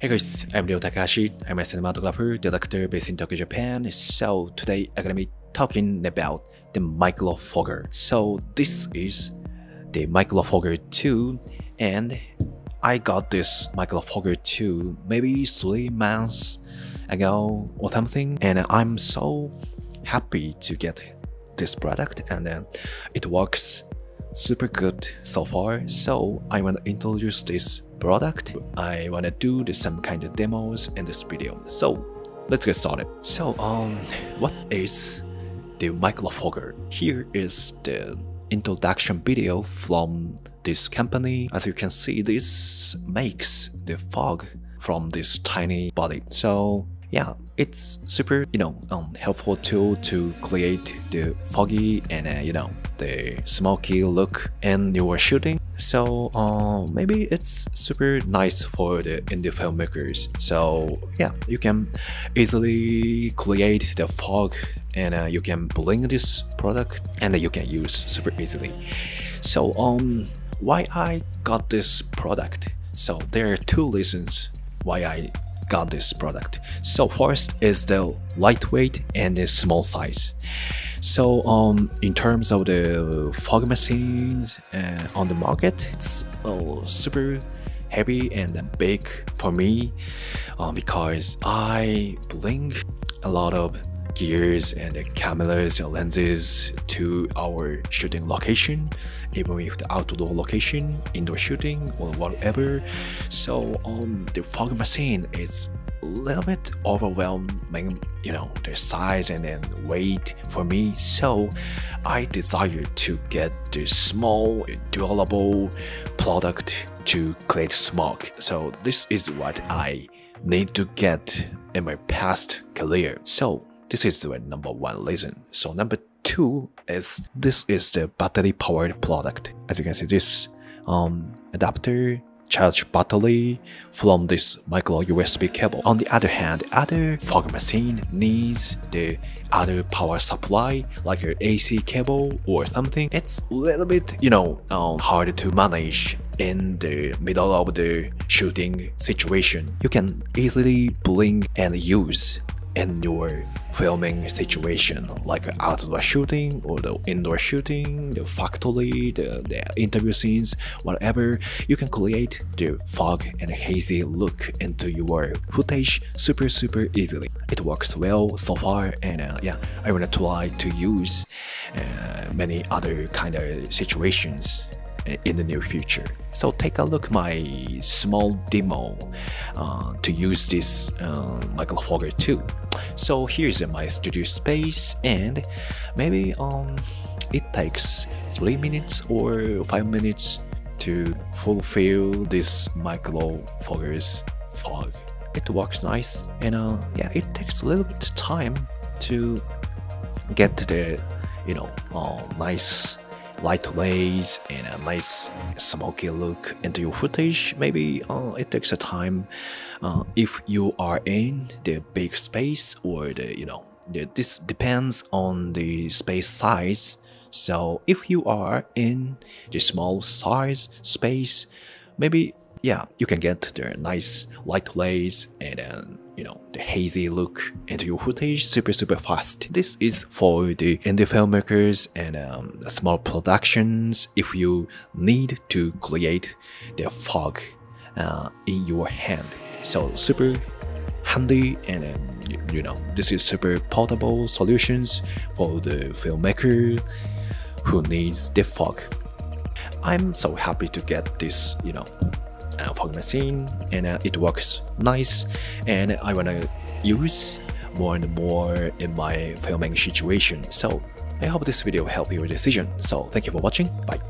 Hey guys, I'm Leo Takahashi. I'm a cinematographer, director based in Tokyo, Japan. So today I'm gonna be talking about the Fogger. So this is the Fogger 2 and I got this Fogger 2 maybe three months ago or something and I'm so happy to get this product and then it works super good so far. So I want to introduce this product. I want to do some kind of demos in this video. So let's get started. So um what is the Fogger here is the introduction video from this company. As you can see this makes the fog from this tiny body. So yeah it's super you know um, helpful tool to create the foggy and uh, you know the smoky look in your shooting. So uh, maybe it's super nice for the indie filmmakers. So yeah you can easily create the fog and uh, you can bring this product and you can use super easily. So um why i got this product? So there are two reasons why i got this product. So first is the lightweight and the small size. So um, in terms of the fog machines uh, on the market, it's uh, super heavy and big for me um, because I bring a lot of gears and the cameras and lenses to our shooting location even with the outdoor location indoor shooting or whatever. So um the fog machine is a little bit overwhelming you know the size and then weight for me. So i desire to get the small durable product to create smoke so this is what i need to get in my past career. So this is the number one reason. So number two is this is the battery powered product. As you can see, this um, adapter charge battery from this micro USB cable. On the other hand, other fog machine needs the other power supply like an AC cable or something. It's a little bit, you know, um, hard to manage in the middle of the shooting situation. You can easily bring and use in your filming situation like outdoor shooting or the indoor shooting the factory the, the interview scenes whatever you can create the fog and hazy look into your footage super super easily. It works well so far and uh, yeah i want to try to use uh, many other kind of situations in the near future. So take a look my small demo uh, to use this uh, Fogger 2. So here's my studio space and maybe um, it takes 3 minutes or 5 minutes to fulfill this Micro Fogger's fog. It works nice and uh, yeah, it takes a little bit of time to get the you know uh, nice light rays and a nice smoky look into your footage maybe uh, it takes a time. Uh, if you are in the big space or the you know the, this depends on the space size. So if you are in the small size space maybe yeah you can get the nice light rays and you know, the hazy look into your footage super, super fast. This is for the indie filmmakers and um, small productions if you need to create the fog uh, in your hand. So super handy and um, you, you know, this is super portable solutions for the filmmaker who needs the fog. I'm so happy to get this, you know, uh, fog machine and uh, it works nice. And I wanna use more and more in my filming situation. So I hope this video helped your decision. So thank you for watching. Bye